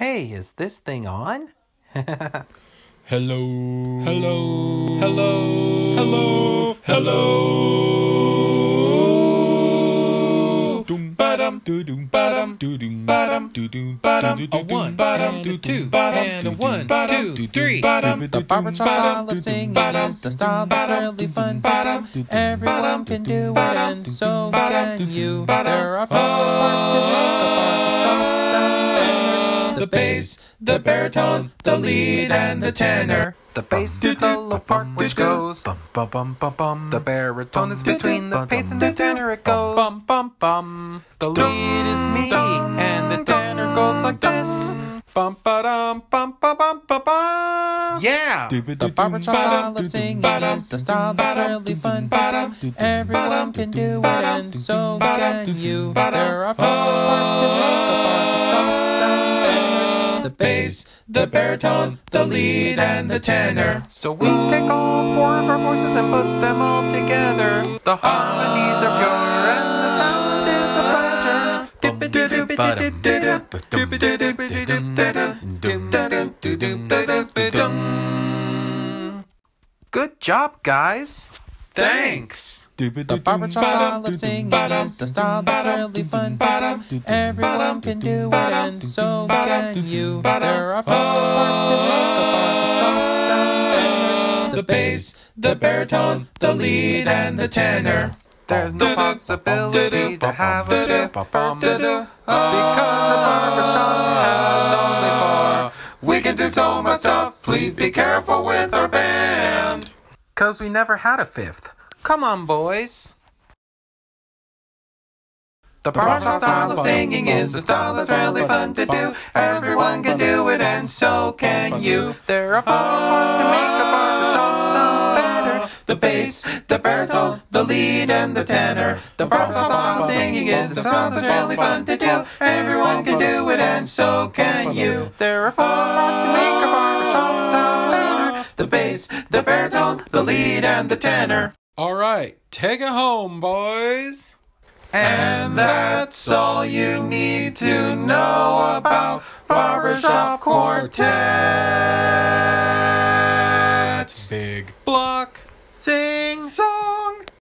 Hey, is this thing on? Hello. Hello. Hello. Hello. Hello. Doom ba-dum doo doom ba-dum doo doom ba-dum doo doom ba-dum doo A one and a two and a one, two, three. The barber shop style of singing is the style that's really fun to do. Everyone can do it, and so can you. There are four parts to make The bass, the baritone, the lead, and the tenor. The bass is the low part which goes bum bum bum bum bum. The baritone is between the bass and the tenor. It goes Bum bum bum. The lead is me, and the tenor goes like this. Bum ba dum bum ba bum ba bum. Yeah. The barbershop style of singing is the style that's really fun. Everyone can do it, and so can you. There are four parts to make a better. The baritone, the lead, and the tenor. So we take all four of our voices and put them all together. The harmonies are pure and the sound is a pleasure. Good job, guys. Thanks. The barbershop style of singing is the style that's really fun to. Everyone can do it, and so can you. There are four parts to make a barbershop sound better. The bass, the baritone, the lead, and the tenor. There's no possibility to have a different because the barbershop has only four. We can do so much stuff. Please be careful with our band. Cause we never had a fifth. Come on, boys. The barbershop style of singing is a style that's really fun to do. Everyone can do it, and so can you. There are four parts to make a barbershop sound better. The bass, the baritone, the lead, and the tenor. The barbershop style of singing is a style that's really fun to do. Everyone can do it, and so can you. There are four parts to make a barbershop sound. The bass, the baritone, the lead, and the tenor. All right, take it home, boys. And that's all you need to know about Barbershop Quartet. Big. Block, Sing. song.